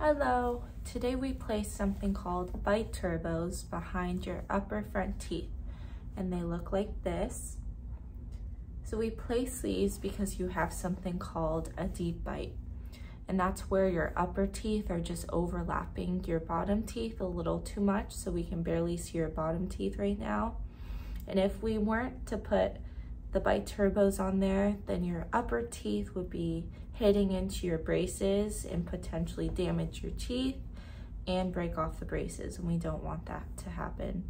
Hello, today we place something called bite turbos behind your upper front teeth and they look like this. So we place these because you have something called a deep bite and that's where your upper teeth are just overlapping your bottom teeth a little too much so we can barely see your bottom teeth right now. And if we weren't to put the bite turbos on there, then your upper teeth would be hitting into your braces and potentially damage your teeth and break off the braces and we don't want that to happen.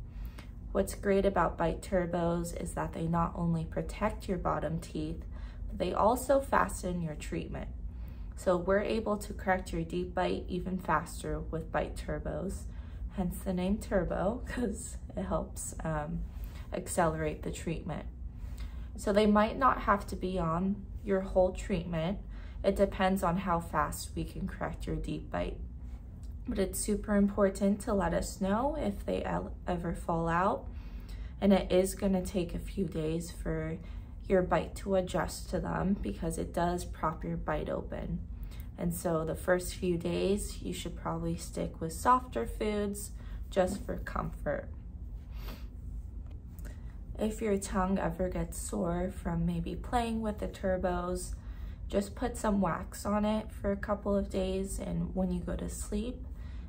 What's great about Bite Turbos is that they not only protect your bottom teeth, but they also fasten your treatment. So we're able to correct your deep bite even faster with Bite Turbos, hence the name Turbo because it helps um, accelerate the treatment. So they might not have to be on your whole treatment, it depends on how fast we can correct your deep bite. But it's super important to let us know if they ever fall out. And it is gonna take a few days for your bite to adjust to them because it does prop your bite open. And so the first few days, you should probably stick with softer foods just for comfort. If your tongue ever gets sore from maybe playing with the turbos, just put some wax on it for a couple of days and when you go to sleep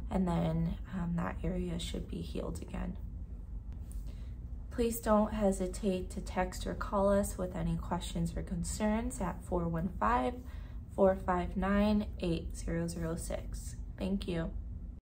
and then um, that area should be healed again. Please don't hesitate to text or call us with any questions or concerns at 415-459-8006. Thank you.